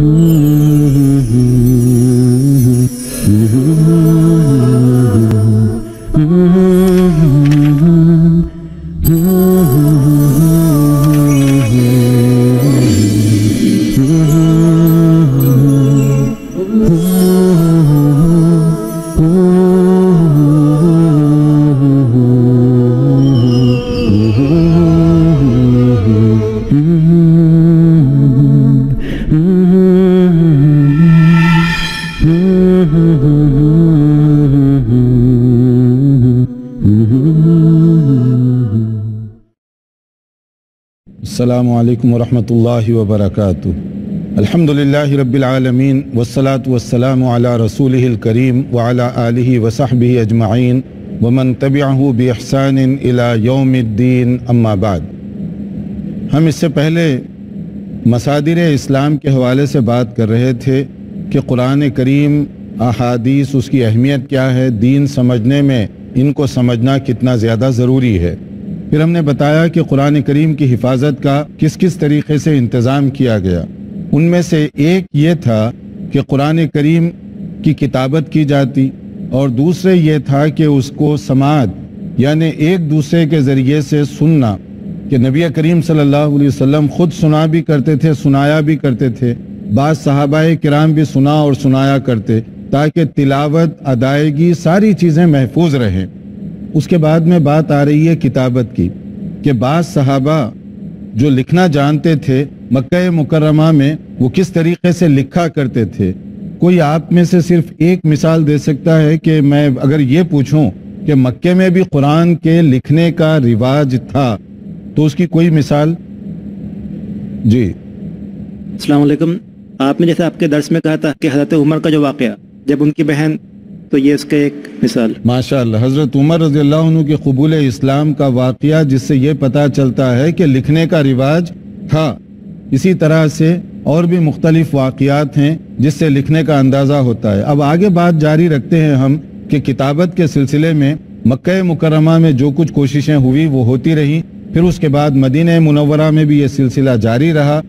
Mm-hmm. अल्लाम वरहमतुल्लाहि वबरकातुह अल्हम्दुलिल्लाहि रब्बिल आलमीन वस्सलातु वस्सलामु अला रसूलिहिल करीम व अला आलिहि व सहबिहि अजमाइन व मन तबिअहु बि इहसानिन इला यौमिद्दीन अम्मा बाद हम इससे पहले मसादिर इस्लाम के हवाले से बात कर रहे थे कि कुरान करीम, अहादीस, उसकी अहमियत क्या है, दीन समझने में इनको समझना कितना ज़्यादा ज़रूरी है। फिर हमने बताया कि कुरान करीम की हिफाजत का किस किस तरीके से इंतज़ाम किया गया। उनमें से एक ये था कि कुरान करीम की किताबत की जाती और दूसरे ये था कि उसको समाज यानी एक दूसरे के ज़रिए से सुनना, कि नबी करीम सल्लल्लाहु अलैहि वसल्लम खुद सुना भी करते थे, सुनाया भी करते थे। बाद सहाबाए किराम भी सुना और सुनाया करते, ताकि तिलावत, अदायगी सारी चीज़ें महफूज रहें। उसके बाद में बात आ रही है किताबत की, कि बाद सहाबा जो लिखना जानते थे, मक्का मुकरमा में वो किस तरीके से लिखा करते थे? कोई आप में से सिर्फ़ एक मिसाल दे सकता है कि मैं अगर ये पूछूँ कि मक्के में भी कुरान के लिखने का रिवाज था तो उसकी कोई मिसाल? जी। वालेकुम आपने जैसे आपके दर्स में कहा था कि हज़रत उमर का जो वाक़ जब उनकी बहन तो ये इसका एक मिसाल। माशा हज़रत उमर रज़ी अल्लाह के कबूल इस्लाम का वाक़ जिससे ये पता चलता है कि लिखने का रिवाज था इसी तरह से और भी मुख्तलिफ़ वाक़ात हैं, जिससे लिखने का अंदाज़ा होता है। अब आगे बात जारी रखते हैं हम कि किताबत के सिलसिले में मक्का मुकरमा में जो कुछ कोशिशें हुई, वो होती रही। फिर उसके बाद मदीन मुनवरा में भी ये सिलसिला जारी रहा।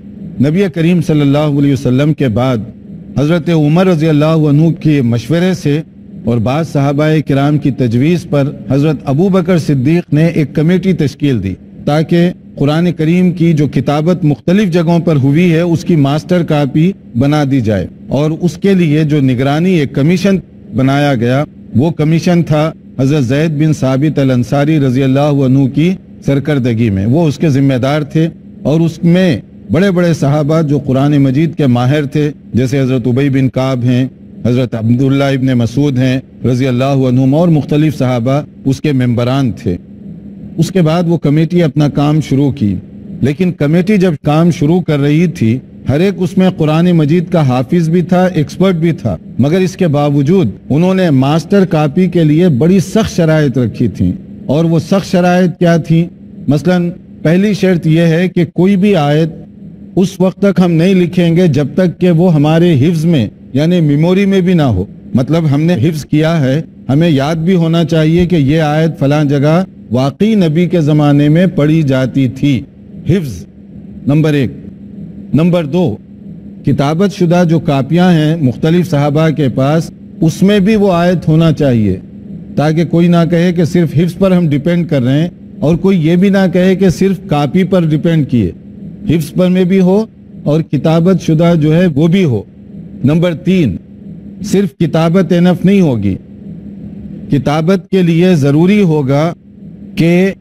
नबी करीम सल्लल्लाहु अलैहि वसल्लम के बाद हज़रत उमर रज़ी अल्लाह के मशवरे से और बाद साहबा कराम की तजवीज़ पर हज़रत अबू बकर सिद्दीक ने एक कमेटी तश्कील दी, ताकि कुरान करीम की जो किताबत मुख्तलिफ़ जगहों पर हुई है, उसकी मास्टर कापी बना दी जाए। और उसके लिए जो निगरानी एक कमीशन बनाया गया, वो कमीशन था हज़रत जैद बिन साबित अल अंसारी रज़ी अल्लाह की सरकर्दगी में। वो उसके जिम्मेदार थे और उसमें बड़े बड़े साहबा जो कुरान मजीद के माहिर थे, जैसे हज़रत उबई बिन काब हैं हज़रत अब्दुल्ला इबन मसूद हैं रज़ी अल्लाह और मुख्तलिफ़ साहबा उसके मेम्बरान थे। उसके बाद वो कमेटी अपना काम शुरू की। लेकिन कमेटी जब काम शुरू कर रही थी, हर एक उसमें कुरान मजीद का हाफिज भी था, एक्सपर्ट भी था। मगर इसके बावजूद उन्होंने मास्टर कापी के लिए बड़ी सख्त शराइत रखी थी। और वो सख्त शराइत क्या थी? मसलन, पहली शर्त यह है कि कोई भी आयत उस वक्त तक हम नहीं लिखेंगे जब तक कि वो हमारे हिफ्ज में यानी मेमोरी में भी ना हो। मतलब हमने हिफ्ज किया है, हमें याद भी होना चाहिए कि ये आयत फला जगह वाकई नबी के ज़माने में पढ़ी जाती थी। हिफ्ज, नंबर एक। नंबर दो, किताबत शुदा जो कापियाँ हैं मुख्तलिफ़ साहबा के पास, उसमें भी वो आयत होना चाहिए। ताकि कोई ना कहे कि सिर्फ़ हिफ्स पर हम डिपेंड कर रहे हैं, और कोई ये भी ना कहे कि सिर्फ़ कापी पर डिपेंड किए। हिफ्स पर में भी हो, और किताबत शुदा जो है वो भी हो। नंबर तीन, सिर्फ़ किताबत एनफ नहीं होगी। किताबत के लिए ज़रूरी होगा कि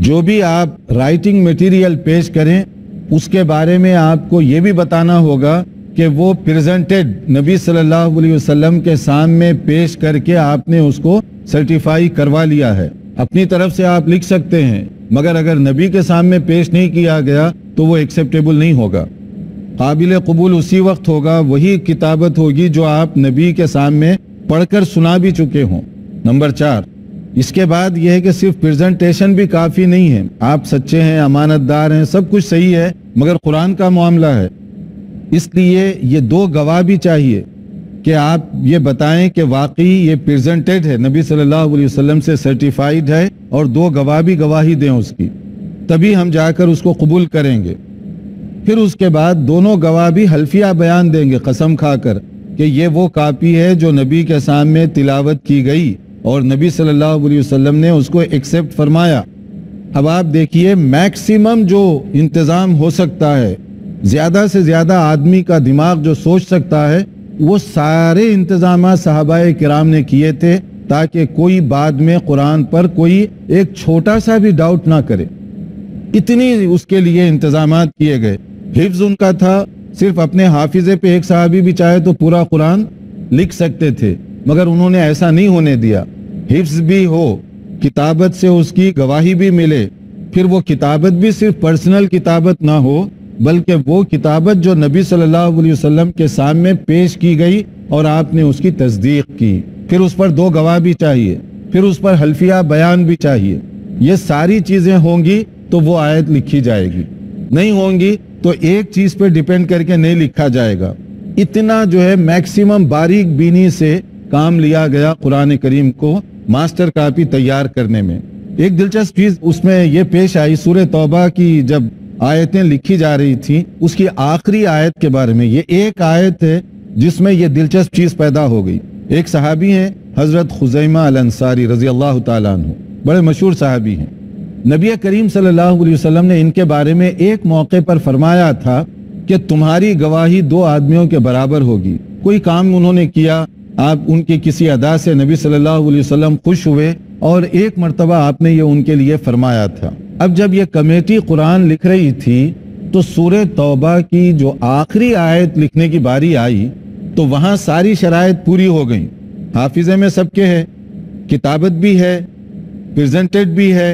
जो भी आप राइटिंग मटेरियल पेश करें, उसके बारे में आपको ये भी बताना होगा कि वो प्रेजेंटेड नबी सल्लल्लाहु अलैहि वसल्लम के सामने पेश करके आपने उसको सर्टिफाई करवा लिया है। अपनी तरफ़ से आप लिख सकते हैं, मगर अगर नबी के सामने पेश नहीं किया गया तो वो एक्सेप्टेबल नहीं होगा। काबिल कबूल उसी वक्त होगा, वही किताबत होगी जो आप नबी के सामने पढ़कर सुना भी चुके हों। नंबर चार, इसके बाद यह है कि सिर्फ़ प्रेजेंटेशन भी काफ़ी नहीं है। आप सच्चे हैं, अमानतदार हैं, सब कुछ सही है, मगर कुरान का मामला है। इसलिए ये दो गवाह भी चाहिए कि आप ये बताएँ कि वाकई ये प्रेजेंटेड है, नबी सल्लल्लाहु अलैहि वसल्लम से सर्टिफाइड है और दो गवाह भी गवाही दें उसकी। तभी हम जाकर उसको कबूल करेंगे। फिर उसके बाद दोनों गवाह भी हल्फिया बयान देंगे कसम खाकर कि ये वो कापी है जो नबी के सामने तिलावत की गई और नबी सल्लल्लाहु अलैहि वसल्लम ने उसको एक्सेप्ट फरमाया। अब आप देखिए, मैक्सिमम जो इंतज़ाम हो सकता है, ज़्यादा से ज़्यादा आदमी का दिमाग जो सोच सकता है, वो सारे इंतज़ाम साहबाए किराम ने किए थे ताकि कोई बाद में कुरान पर कोई एक छोटा सा भी डाउट ना करे। इतनी उसके लिए इंतज़ाम किए गए। हिफ्ज उनका था। सिर्फ़ अपने हाफिजे पे एक साहबी भी चाहे तो पूरा कुरान लिख सकते थे, मगर उन्होंने ऐसा नहीं होने दिया। हिफ्ज भी हो, किताबत से उसकी गवाही भी मिले, फिर वो किताबत भी सिर्फ़ पर्सनल किताबत ना हो, बल्कि वो किताबत जो नबी सल्लल्लाहु अलैहि वसल्लम के सामने पेश की गई और आपने उसकी तस्दीक की। फिर उस पर दो गवाह भी चाहिए, फिर उस पर हल्फिया बयान भी चाहिए। ये सारी चीज़ें होंगी तो वो आयत लिखी जाएगी। नहीं होंगी तो एक चीज़ पे डिपेंड करके नहीं लिखा जाएगा। इतना जो है मैक्सिमम बारीक बीनी से काम लिया गया कुरान करीम को मास्टर कापी तैयार करने में। एक दिलचस्प चीज़ उसमें ये पेश आई सूर्य तौबा की जब आयतें लिखी जा रही थी, उसकी आखिरी आयत के बारे में। ये एक आयत है जिसमें ये दिलचस्प चीज़ पैदा हो गई। एक सहाबी हैं, हज़रत खुजैमा अल अंसारी रज़ी अल्लाह तु बड़े मशहूर सहाबी हैं। नबी करीम सल्लल्लाहु अलैहि वसल्लम ने इनके बारे में एक मौके पर फरमाया था कि तुम्हारी गवाही दो आदमियों के बराबर होगी। कोई काम उन्होंने किया, आप उनके किसी अदा से नबी सल्लल्लाहु अलैहि वसल्लम खुश हुए और एक मरतबा आपने ये उनके लिए फरमाया था। अब जब ये कमेटी कुरान लिख रही थी तो सूर्य तौबा की जो आखिरी आयत लिखने की बारी आई तो वहाँ सारी शराइत पूरी हो गई। हाफिजे में सबके है, किताबत भी है, प्रेजेंटेड भी है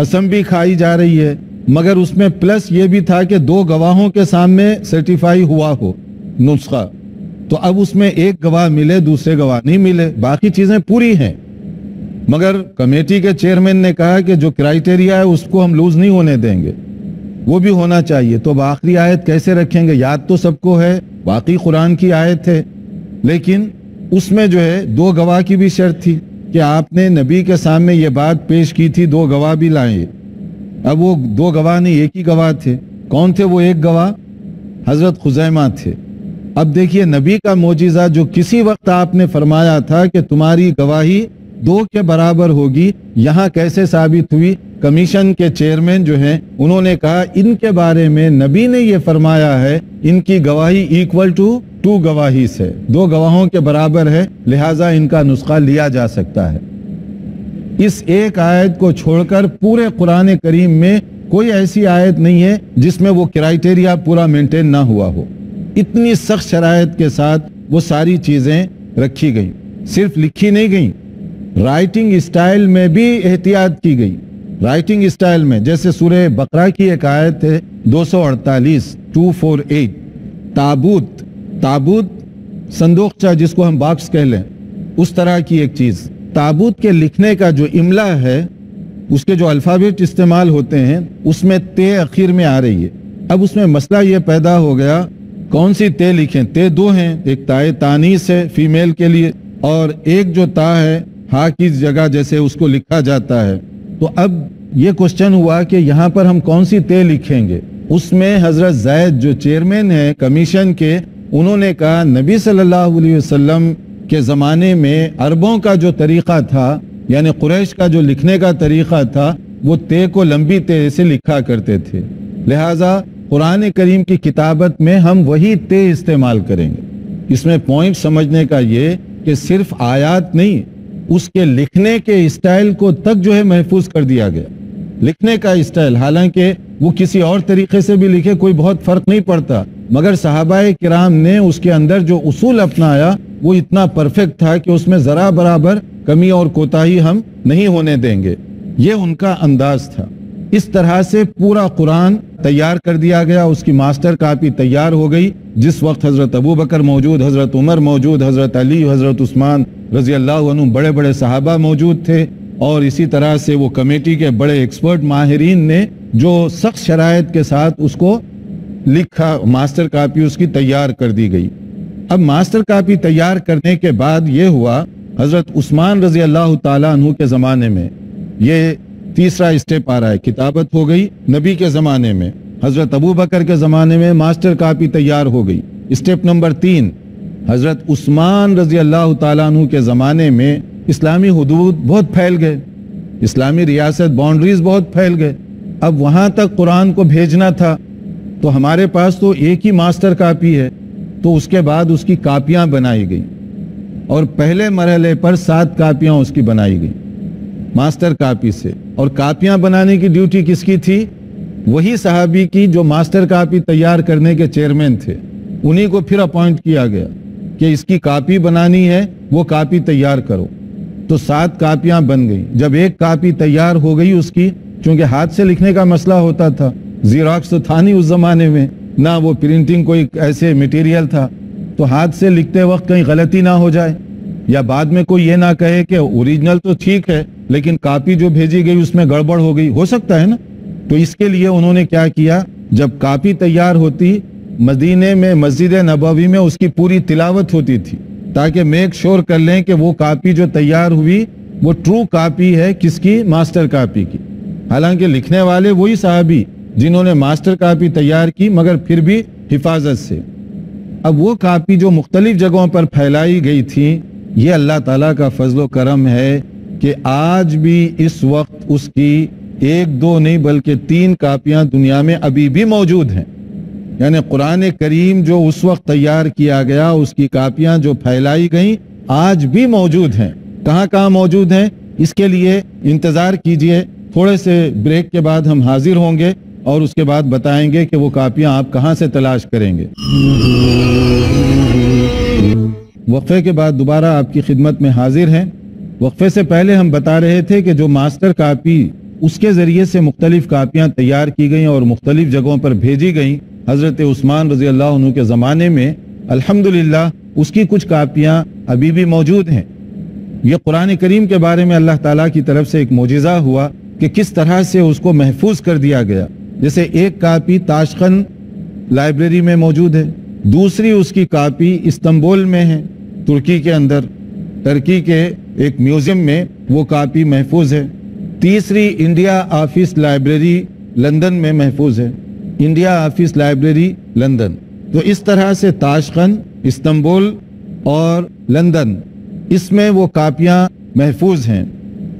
कसम भी खाई जा रही है, मगर उसमें प्लस ये भी था कि दो गवाहों के सामने सर्टिफाई हुआ हो, नुस्खा। तो अब उसमें एक गवाह मिले, दूसरे गवाह नहीं मिले, बाकी चीज़ें पूरी हैं। मगर कमेटी के चेयरमैन ने कहा कि जो क्राइटेरिया है, उसको हम लूज नहीं होने देंगे। वो भी होना चाहिए। तो अब आखिरी आयत कैसे रखेंगे? याद तो सबको है, बाकी कुरान की आयत है। लेकिन उसमें जो है, दो गवाह की भी शर्त थी। कि आपने नबी के सामने ये बात पेश की थी, दो गवाह भी लाए। अब वो दो गवाह नहीं, एक ही गवाह थे। कौन थे वो एक गवाह? हज़रत खुजैमा थे। अब देखिए, नबी का मोजिजा जो किसी वक्त आपने फरमाया था कि तुम्हारी गवाही दो के बराबर होगी, यहाँ कैसे साबित हुई? कमीशन के चेयरमैन जो हैं, उन्होंने कहा, इनके बारे में नबी ने ये फरमाया है, इनकी गवाही इक्वल टू टू गवाही से। दो गवाहों के बराबर है, लिहाजा इनका नुस्खा लिया जा सकता है। इस एक आयत को छोड़कर पूरे कुरान करीम में कोई ऐसी आयत नहीं है जिसमें वो क्राइटेरिया पूरा मेंटेन ना हुआ हो। इतनी सख्त शरायत के साथ वो सारी चीज़ें रखी गई। सिर्फ़ लिखी नहीं गई राइटिंग स्टाइल में भी एहतियात की गई। राइटिंग स्टाइल में, जैसे सूर्य बकरा की एक आयत है 248 248 ताबूत। ताबूत संदोखचा जिसको हम बॉक्स कह लें, उस तरह की एक चीज़। ताबूत के लिखने का जो इमला है, उसके जो अल्फ़ाबेट इस्तेमाल होते हैं, उसमें ते आखिर में आ रही है। अब उसमें मसला ये पैदा हो गया, कौन सी ते लिखें? ते दो हैं, एक ताए तानीस है फीमेल के लिए, और एक जो ता है, हा की जगह जैसे उसको लिखा जाता है। तो अब ये क्वेश्चन हुआ कि यहाँ पर हम कौन सी ते लिखेंगे? उसमें हज़रत जैद जो चेयरमैन है कमीशन के उन्होंने कहा, नबी सल्लल्लाहु अलैहि वसल्लम के ज़माने में अरबों का जो तरीका था, यानी कुरैश का जो लिखने का तरीका था, वो ते को लंबी ते से लिखा करते थे। लिहाजा, कुरान करीम की किताबत में हम वही ते इस्तेमाल करेंगे। इसमें पॉइंट समझने का ये कि सिर्फ़ आयात नहीं, उसके लिखने के स्टाइल को तक जो है महफूज कर दिया गया। लिखने का स्टाइल हालाँकि वो किसी और तरीके से भी लिखे, कोई बहुत फ़र्क नहीं पड़ता। मगर साहबाए कराम ने उसके अंदर जो उसूल अपनाया, वो इतना परफेक्ट था कि उसमें जरा बराबर कमी और कोताही हम नहीं होने देंगे। ये उनका अंदाज था। इस तरह से पूरा कुरान तैयार कर दिया गया। उसकी मास्टर कापी तैयार हो गई। जिस वक्त हज़रत अबू बकर मौजूद, हज़रत उमर मौजूद, हज़रत अली, हज़रत उस्मान रज़ी अल्लाह बड़े बड़े सहाबा मौजूद थे और इसी तरह से वो कमेटी के बड़े एक्सपर्ट माहरीन ने जो सख्त शराइत के साथ उसको लिखा, मास्टर कापी उसकी तैयार कर दी गई। अब मास्टर कापी तैयार करने के बाद ये हुआ, हज़रत उस्मान रज़ी अल्लाह तु के ज़माने में। ये तीसरा स्टेप आ रहा है किताबत हो गई नबी के ज़माने में। हज़रत अबू बकर के ज़माने में मास्टर कापी तैयार हो गई। स्टेप नंबर तीन, हज़रत उस्मान रज़ी अल्लाह तु के ज़माने में इस्लामी हदूद बहुत फैल गए। इस्लामी रियासत बाउंड्रीज बहुत फैल गए। अब वहाँ तक कुरान को भेजना था। तो हमारे पास तो एक ही मास्टर कापी है। तो उसके बाद उसकी कापियाँ बनाई गई। और पहले मरहले पर सात कापियाँ उसकी बनाई गई। मास्टर कापी से। और कापियाँ बनाने की ड्यूटी किसकी थी? वही साहबी की जो मास्टर कापी तैयार करने के चेयरमैन थे। उन्हीं को फिर अपॉइंट किया गया कि इसकी कापी बनानी है, वो कापी तैयार करो। तो सात कापियाँ बन गई। जब एक कापी तैयार हो गई उसकी क्योंकि हाथ से लिखने का मसला होता था जीरोक्स तो था नहीं उस जमाने में। ना वो प्रिंटिंग कोई ऐसे मटेरियल था। तो हाथ से लिखते वक्त कहीं गलती ना हो जाए। या बाद में कोई ये ना कहे कि ओरिजिनल तो ठीक है, लेकिन कापी जो भेजी गई उसमें गड़बड़ हो गई। हो सकता है ना? तो इसके लिए उन्होंने क्या किया? जब कापी तैयार होती, मदीने में, मस्जिद नबवी में उसकी पूरी तिलावत होती थी, ताकि मेक श्योर कर लें कि वो कापी जो तैयार हुई, वो ट्रू कापी है किसकी? मास्टर कापी की। हालाँकि लिखने वाले वही साहबी जिन्होंने मास्टर कापी तैयार की मगर फिर भी हिफाजत से। अब वो कापी जो मुख्तलिफ़ जगहों पर फैलाई गई थी, ये अल्लाह ताला का फजलो करम है कि आज भी इस वक्त उसकी एक दो नहीं बल्कि तीन कापियाँ दुनिया में अभी भी मौजूद हैं। यानी कुरान करीम जो उस वक्त तैयार किया गया, उसकी कापियाँ जो फैलाई गई, आज भी मौजूद हैं। कहाँ कहाँ मौजूद हैं? इसके लिए इंतज़ार कीजिए। थोड़े से ब्रेक के बाद हम हाजिर होंगे। और उसके बाद बताएँगे कि वो कापियाँ आप कहाँ से तलाश करेंगे। वक्फे के बाद दोबारा आपकी खिदमत में हाजिर हैं। वक्फे से पहले हम बता रहे थे कि जो मास्टर कापी उसके ज़रिए से मुख्तलिफ़ कापियाँ तैयार की गई और मुख्तलिफ़ जगहों पर भेजी गई, हज़रत उस्मान रज़ी अल्लाह के ज़माने में, अल्हम्दुलिल्लाह उसकी कुछ कापियाँ अभी भी मौजूद हैं। ये कुरान करीम के बारे में अल्लाह ताला की तरफ़ से एक मोजिज़ा हुआ कि किस तरह से उसको महफूज कर दिया गया। जैसे एक कापी ताशखन लाइब्रेरी में मौजूद है, दूसरी उसकी कापी इस्तंबुल में है, तुर्की के अंदर, टर्की के एक म्यूज़ियम में वो कापी महफूज है। तीसरी इंडिया ऑफ़िस लाइब्रेरी लंदन में महफूज है। India office library London. तो इस तरह से ताशखन इस्तंबुल और लंदन, इसमें वो कापियाँ महफूज हैं,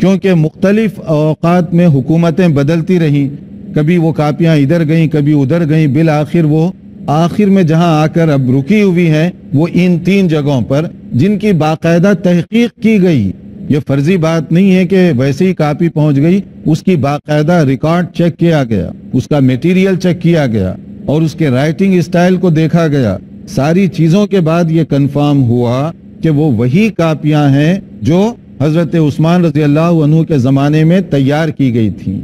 क्योंकि मुख्तलिफ़ अवकात में हुकूमतें बदलती रहीं कभी वो कापियाँ इधर गईं, कभी उधर गईं बिल आखिर वो आखिर में जहाँ आकर अब रुकी हुई हैं, वो इन तीन जगहों पर जिनकी बाकायदा तहकीक की गई। ये फर्जी बात नहीं है कि वैसे ही कापी पहुँच गई, उसकी बाकायदा रिकॉर्ड चेक किया गया, उसका मटेरियल चेक किया गया और उसके राइटिंग स्टाइल को देखा गया। सारी चीज़ों के बाद ये कंफर्म हुआ कि वो वही कापियाँ हैं जो हज़रत उस्मान रज़ी अल्लाह के जमाने में तैयार की गई थी।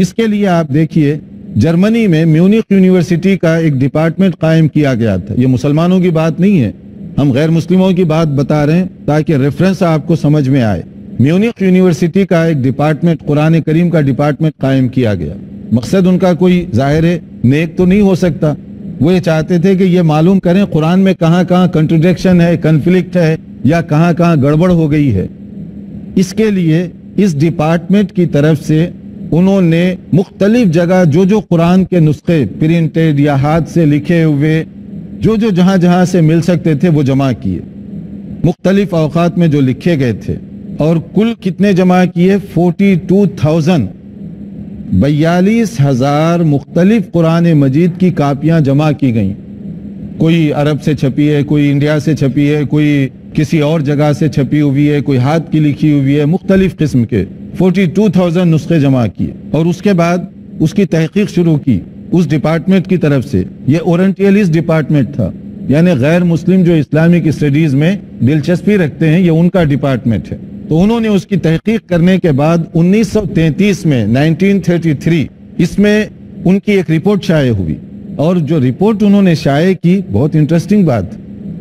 इसके लिए आप देखिए, जर्मनी में म्यूनिक यूनिवर्सिटी का एक डिपार्टमेंट कायम किया गया था। ये मुसलमानों की बात नहीं है। हम गैर मुस्लिमों की बात बता रहे हैं ताकि रेफरेंस आपको समझ में आए। म्यूनिक यूनिवर्सिटी का एक डिपार्टमेंट, कुरान करीम का डिपार्टमेंट कायम किया गया। मकसद उनका कोई ज़ाहिर है? नेक तो नहीं हो सकता। वो ये चाहते थे कि ये मालूम करें, कुरान में कहाँ कहाँ कंट्रोडिक्शन है कन्फ्लिक्ट है, या कहाँ कहाँ गड़बड़ हो गई है। इसके लिए इस डिपार्टमेंट की तरफ़ से उन्होंने मुख्तलिफ़ जगह जो जो कुरान के नुस्खे प्रिंटेड या हाथ से लिखे हुए जो जो जहाँ जहाँ से मिल सकते थे, वो जमा किए। मुख्तलिफ़ अवकात में जो लिखे गए थे, और कुल कितने जमा किए? Forty two thousand. बयालीस हज़ार मुख्तलिफ़ कुरान मजीद की कापियाँ जमा की गई। कोई अरब से छपी है, कोई इंडिया से छपी है, कोई किसी और जगह से छपी हुई है, कोई हाथ की लिखी हुई है, मुख्तलिफ़ किस्म के। 42,000 नुस्खे जमा किए और उसके बाद उसकी तहकीक शुरू की उस डिपार्टमेंट की तरफ़ से। ये ओरेंटियलिस्ट डिपार्टमेंट था यानी गैर मुस्लिम जो इस्लामिक स्टडीज़ में दिलचस्पी रखते हैं ये उनका डिपार्टमेंट है। तो उन्होंने उसकी तहकीक करने के बाद 1933 में 1933 इसमें उनकी एक रिपोर्ट शाये हुई। और जो रिपोर्ट उन्होंने शाये की बहुत इंटरेस्टिंग बात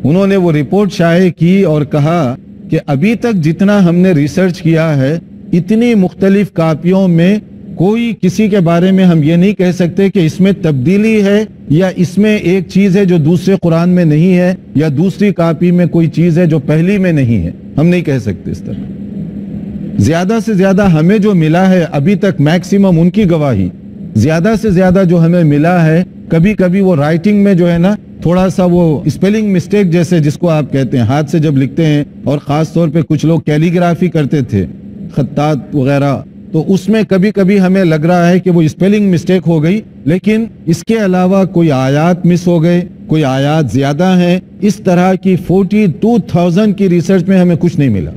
उन्होंने वो रिपोर्ट शाये की और कहा कि अभी तक जितना हमने रिसर्च किया है इतनी मुख्तलिफ़ कापियों में कोई किसी के बारे में हम ये नहीं कह सकते कि इसमें तब्दीली है या इसमें एक चीज़ है जो दूसरे कुरान में नहीं है या दूसरी कापी में कोई चीज़ है जो पहली में नहीं है। हम नहीं कह सकते इस तरह। ज़्यादा से ज़्यादा हमें जो मिला है अभी तक मैक्सिमम उनकी गवाही। ज़्यादा से ज़्यादा जो हमें मिला है कभी कभी वो राइटिंग में जो है ना, थोड़ा सा वो स्पेलिंग मिस्टेक जैसे जिसको आप कहते हैं, हाथ से जब लिखते हैं और खास तौर पे कुछ लोग कैलीग्राफी करते थे खत्तात वगैरह। तो उसमें कभी कभी हमें लग रहा है कि वो स्पेलिंग मिस्टेक हो गई लेकिन इसके अलावा कोई आयात मिस हो गए कोई आयात ज़्यादा है इस तरह की 42,000 की रिसर्च में हमें कुछ नहीं मिला।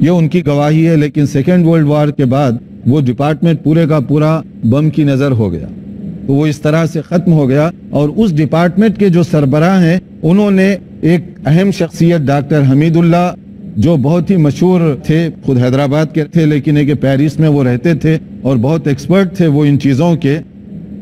ये उनकी गवाही है लेकिन सेकेंड वर्ल्ड वॉर के बाद वो डिपार्टमेंट पूरे का पूरा बम की नज़र हो गया। तो वो इस तरह से खत्म हो गया और उस डिपार्टमेंट के जो सरबराह हैं उन्होंने एक अहम शख्सियत डॉक्टर हमीदुल्ला जो बहुत ही मशहूर थे, खुद हैदराबाद के थे, लेकिन एक पेरिस में वो रहते थे और बहुत एक्सपर्ट थे वो इन चीज़ों के।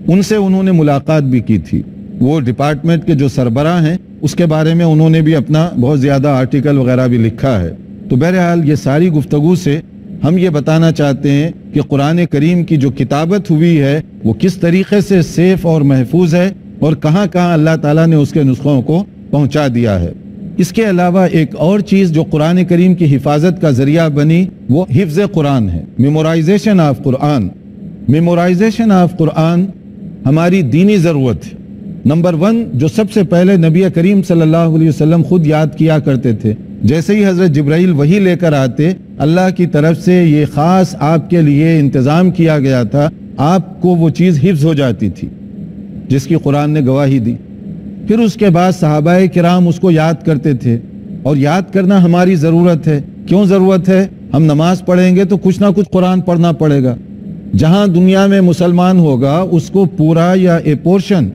उनसे उन्होंने मुलाकात भी की थी। वो डिपार्टमेंट के जो सरबरा हैं, उसके बारे में उन्होंने भी अपना बहुत ज़्यादा आर्टिकल वगैरह भी लिखा है। तो बहरहाल, ये सारी गुफ्तगु से हम ये बताना चाहते हैं कि कुरान करीम की जो किताबत हुई है, वो किस तरीके से सेफ़ और महफूज है और कहाँ कहाँ अल्लाह ताला ने उसके नुस्खों को पहुँचा दिया है। इसके अलावा एक और चीज़ जो कुरान करीम की हिफाजत का ज़रिया बनी, वो हिफ्ज कुरान है। Memorization of Quran memorization of Quran हमारी दीनी ज़रूरत है। नंबर वन जो सबसे पहले नबी करीम सल्लल्लाहु अलैहि वसल्लम खुद याद किया करते थे, जैसे ही हज़रत जब्राइल वही लेकर आते, अल्लाह की तरफ़ से ये खास आपके लिए इंतज़ाम किया गया था, आपको वो चीज़ हिफ्ज हो जाती थी, जिसकी कुरान ने गवाही दी। फिर उसके बाद साहबा किराम उसको याद करते थे और याद करना हमारी ज़रूरत है। क्यों ज़रूरत है? हम नमाज़ पढ़ेंगे तो कुछ ना कुछ कुरान पढ़ना पड़ेगा। जहाँ दुनिया में मुसलमान होगा, उसको पूरा या ए पोर्शन,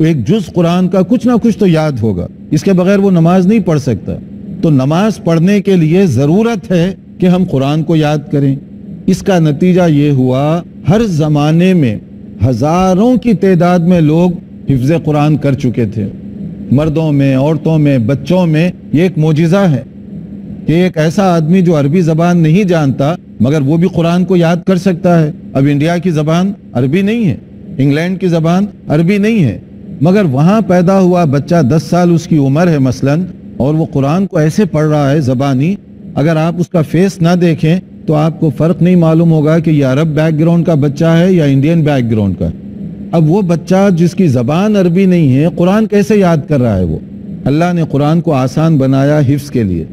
एक जुज कुरान का कुछ ना कुछ तो याद होगा। इसके बगैर वो नमाज़ नहीं पढ़ सकता। तो नमाज़ पढ़ने के लिए ज़रूरत है कि हम कुरान को याद करें। इसका नतीजा ये हुआ, हर जमाने में हज़ारों की तादाद में लोग हिफ्ज कुरान कर चुके थे। मर्दों में, औरतों में, बच्चों में ये एक मोजिज़ा है कि एक ऐसा आदमी जो अरबी जबान नहीं जानता, मगर वो भी कुरान को याद कर सकता है। अब इंडिया की जबान अरबी नहीं है, इंग्लैंड की जबान अरबी नहीं है, मगर वहाँ पैदा हुआ बच्चा दस साल उसकी उम्र है मसलन, और वो कुरान को ऐसे पढ़ रहा है जबानी, अगर आप उसका फेस ना देखें तो आपको फ़र्क नहीं मालूम होगा कि यह अरब बैकग्राउंड का बच्चा है या इंडियन बैकग्राउंड का। अब वो बच्चा जिसकी जबान अरबी नहीं है, कुरान कैसे याद कर रहा है वो? अल्लाह ने कुरान को आसान बनाया हिफ्स के लिए।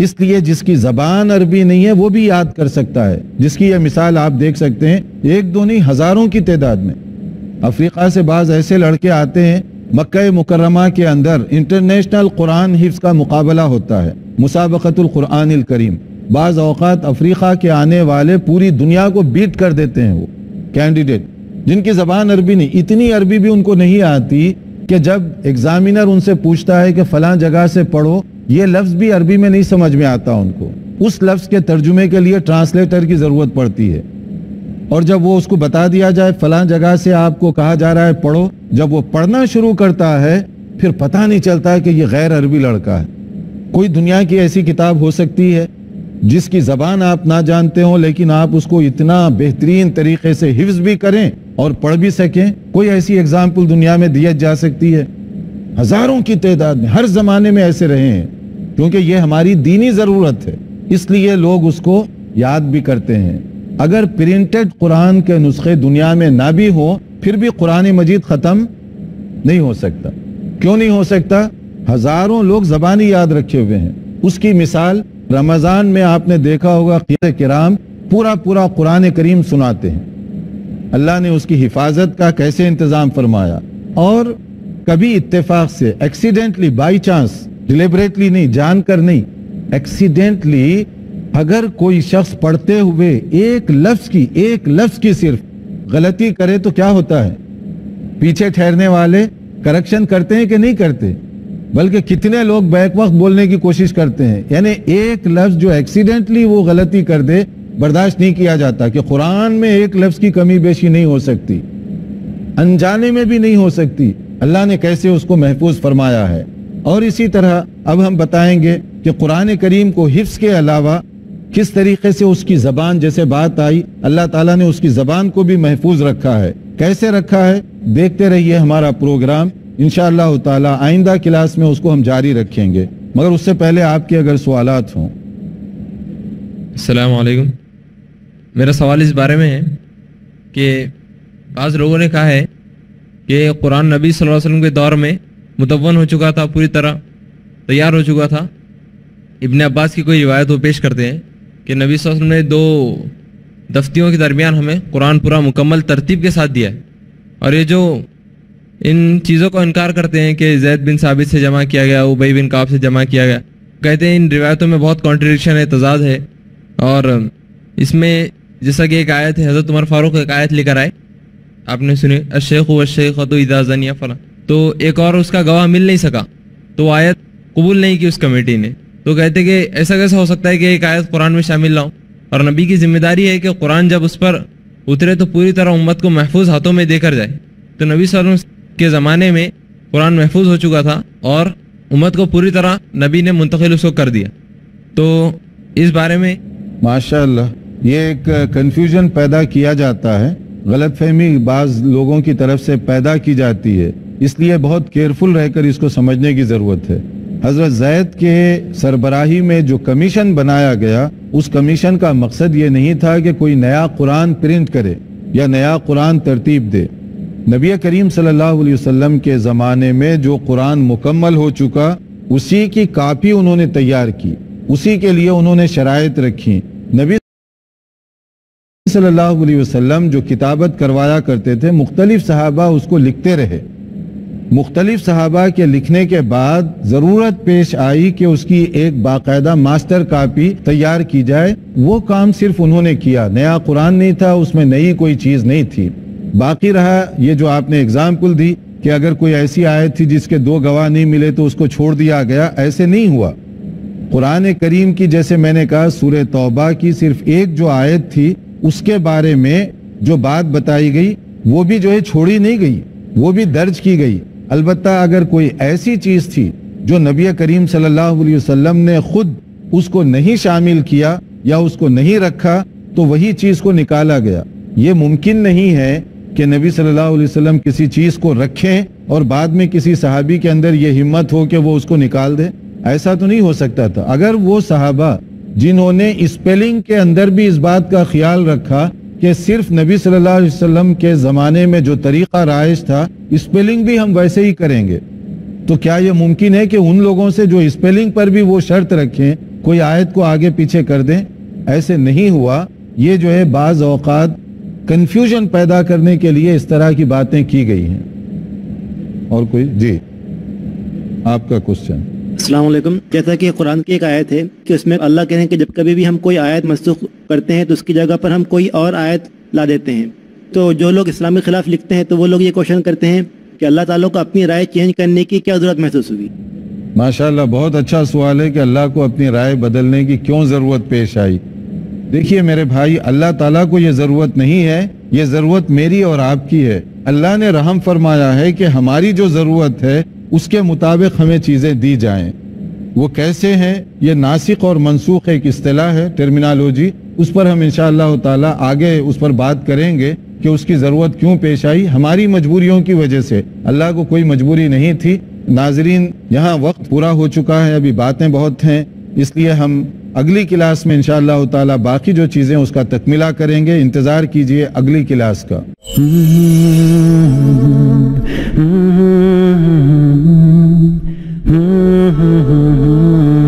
इसलिए जिसकी जबान अरबी नहीं है, वो भी याद कर सकता है। जिसकी यह मिसाल आप देख सकते हैं, एक दो नहीं, हज़ारों की तादाद में। अफ्रीका से बाज ऐसे लड़के आते हैं, मक्का मुकरमा के अंदर इंटरनेशनल कुरान हिफ्स का मुकाबला होता है। मुसाबकतुल कुरान करीम। बाज अफ्रीका के आने वाले पूरी दुनिया को बीट कर देते हैं वो। कैंडिडेट जिनकी जबान अरबी नहीं, इतनी अरबी भी उनको नहीं आती कि जब एग्जामिनर उनसे पूछता है कि फला जगह से पढ़ो, ये लफ्ज भी अरबी में नहीं समझ में आता उनको। उस लफ्ज के तर्जुमे के लिए ट्रांसलेटर की ज़रूरत पड़ती है। और जब वो उसको बता दिया जाए, फला जगह से आपको कहा जा रहा है पढ़ो, जब वो पढ़ना शुरू करता है, फिर पता नहीं चलता कि ये गैर अरबी लड़का है। कोई दुनिया की ऐसी किताब हो सकती है जिसकी जबान आप ना जानते हो, लेकिन आप उसको इतना बेहतरीन तरीके से हिफ्ज भी करें और पढ़ भी सकें। कोई ऐसी एग्ज़ाम्पल दुनिया में दिया जा सकती है? हज़ारों की तादाद में, हर जमाने में ऐसे रहे हैं, क्योंकि ये हमारी दीनी ज़रूरत है। इसलिए लोग उसको याद भी करते हैं। अगर प्रिंटेड कुरान के नुस्खे दुनिया में ना भी हो, फिर भी कुरान मजीद खत्म नहीं हो सकता। क्यों नहीं हो सकता? हज़ारों लोग जबानी याद रखे हुए हैं। उसकी मिसाल रमज़ान में आपने देखा होगा किराम पूरा पूरा कुरान करीम सुनाते हैं। अल्लाह ने उसकी हिफाजत का कैसे इंतज़ाम फरमाया? और कभी इत्तेफाक से एक्सीडेंटली बाई चांस डिलिबरेटली नहीं, जानकर नहीं एक्सीडेंटली अगर कोई शख्स पढ़ते हुए एक लफ्ज की, एक लफ्ज की सिर्फ़ गलती करे तो क्या होता है? पीछे ठहरने वाले करेक्शन करते हैं कि नहीं करते? बल्कि कितने लोग बैक वक्त बोलने की कोशिश करते हैं? यानी एक लफ्ज जो एक्सीडेंटली वो गलती कर दे बर्दाश्त नहीं किया जाता कि कुरान में एक लफ्ज की कमी बेशी नहीं हो सकती, अनजाने में भी नहीं हो सकती। अल्लाह ने कैसे उसको महफूज फरमाया है? और इसी तरह अब हम बताएँगे कि कुरान करीम को हिफ्स के अलावा किस तरीके से उसकी जबान, जैसे बात आई, अल्लाह ताला ने उसकी जबान को भी महफूज रखा है। कैसे रखा है? देखते रहिए हमारा प्रोग्राम। इन ताला आइंदा क्लास में उसको हम जारी रखेंगे। मगर उससे पहले आपके अगर सवाल हों। अलैक्म। मेरा सवाल इस बारे में है कि बाज़ लोगों ने कहा है कि कुरान नबी सल्लल्लाहु अलैहि वसल्लम के दौर में मुतवन हो चुका था पूरी तरह, तैयार हो चुका था। इब्न अब्बास की कोई रिवायत वो पेश करते हैं कि नबी वसल्लम ने दो दफ्तियों के दरमियान हमें कुरान पूरा मुकम्मल तरतीब के साथ दिया है। और ये जो इन चीज़ों को इनकार करते हैं कि जैद बिन साबित से जमा किया गया, उबई बिन काब से जमा किया गया, कहते हैं इन रिवायतों में बहुत कॉन्ट्रडिक्शन है, तजाद है। और इसमें जैसा कि एक आयत है, हज़रत उमर फारूक एक आयत लेकर आए। आपने सुने अशेख व शेख तो इदाजन या फला। तो एक और उसका गवाह मिल नहीं सका। तो आयत कबूल नहीं की उस कमेटी ने। तो कहते कि ऐसा कैसा हो सकता है कि एक आयत कुरान में शामिल ना हो? और नबी की ज़िम्मेदारी है कि कुरान जब उस पर उतरे तो पूरी तरह उम्मत को महफूज हाथों में देकर जाए। तो नबी वसल्लम के ज़माने में कुरान महफूज हो चुका था और उम्मत को पूरी तरह नबी ने मुंतकिल उसको कर दिया। तो इस बारे में माशाल्लाह। ये एक कंफ्यूजन पैदा किया जाता है। गलत फहमी बाज लोगों की तरफ़ से पैदा की जाती है। इसलिए बहुत केयरफुल रहकर इसको समझने की ज़रूरत है। हज़रत जैद के सरबराही में जो कमीशन बनाया गया, उस कमीशन का मकसद ये नहीं था कि कोई नया कुरान प्रिंट करे या नया कुरान तरतीब दे। नबी करीम सल्लल्लाहु अलैहि वसल्लम के ज़माने में जो कुरान मुकम्मल हो चुका, उसी की कापी उन्होंने तैयार की, उसी के लिए उन्होंने शराइत रखी। नबी सल्लल्लाहु अलैहि वसल्लम जो किताबत करवाया करते थे, मुख्तलिफ़ सहाबा उसको लिखते रहे। मुख्तलिफ़ सहाबा के लिखने के बाद ज़रूरत पेश आई कि उसकी एक बाकायदा मास्टर कापी तैयार की जाए। वो काम सिर्फ़ उन्होंने किया, नया कुरान नहीं था, उसमें नई कोई चीज़ नहीं थी। बाकी रहा ये जो आपने एग्ज़ाम्पल दी कि अगर कोई ऐसी आयत थी जिसके दो गवाह नहीं मिले तो उसको छोड़ दिया गया, ऐसे नहीं हुआ। कुरान करीम की, जैसे मैंने कहा सूर्य तौबा की सिर्फ़ एक जो आयत थी उसके बारे में जो बात बताई गई, वो भी जो है छोड़ी नहीं गई, वो भी दर्ज की गई। अलबत् अगर कोई ऐसी चीज़ थी जो नबी करीम सल्लल्लाहु अलैहि वसल्लम ने खुद उसको नहीं शामिल किया या उसको नहीं रखा तो वही चीज़ को निकाला गया। ये मुमकिन नहीं है कि नबी सल्लल्लाहु अलैहि वसल्लम किसी चीज़ को रखें और बाद में किसी सहाबी के अंदर ये हिम्मत हो कि वो उसको निकाल दे। ऐसा तो नहीं हो सकता था। अगर वो सहाबा जिन्होंने स्पेलिंग के अंदर भी इस बात का ख्याल रखा कि सिर्फ़ नबी सल्लल्लाहु अलैहि वसल्लम के ज़माने में जो तरीका राइज था स्पेलिंग भी हम वैसे ही करेंगे। तो क्या यह मुमकिन है कि उन लोगों से जो स्पेलिंग पर भी वो शर्त रखें, कोई आयत को आगे पीछे कर दें? ऐसे नहीं हुआ। ये जो है, बाज अवकात कंफ्यूजन पैदा करने के लिए इस तरह की बातें की गई हैं। और कोई? जी। आपका क्वेश्चन अस्सलाम जैसा कि कुरान की एक आयत है कि उसमें अल्लाह कह रहे हैं कि जब कभी भी हम कोई आयत मनसूख करते हैं तो उसकी जगह पर हम कोई और आयत ला देते हैं। तो जो लोग इस्लाम के खिलाफ लिखते हैं तो वो लोग ये क्वेश्चन करते हैं कि अल्लाह ताला को अपनी राय चेंज करने की क्या ज़रूरत महसूस हुई माशाल्लाह, बहुत अच्छा सवाल है कि अल्लाह को अपनी राय बदलने की क्यों ज़रूरत पेश आई? देखिए मेरे भाई, अल्लाह ताला को ये ज़रूरत नहीं है, ये ज़रूरत मेरी और आपकी है। अल्लाह ने रहम फरमाया है कि हमारी जो ज़रूरत है उसके मुताबिक हमें चीज़ें दी जाएँ। वो कैसे हैं? ये नासिक और मनसूख एक अतलाह है टर्मिनोलॉजी उस पर हम इंशाअल्लाह ताला आगे उस पर बात करेंगे कि उसकी ज़रूरत क्यों पेश आई। हमारी मजबूरियों की वजह से। अल्लाह को कोई मजबूरी नहीं थी। नाजरीन, यहाँ वक्त पूरा हो चुका है, अभी बातें बहुत हैं। इसलिए हम अगली क्लास में इंशाअल्लाह ताला बाकी जो चीज़ें उसका तकमीला करेंगे इंतज़ार कीजिए अगली क्लास का Mm-hmm.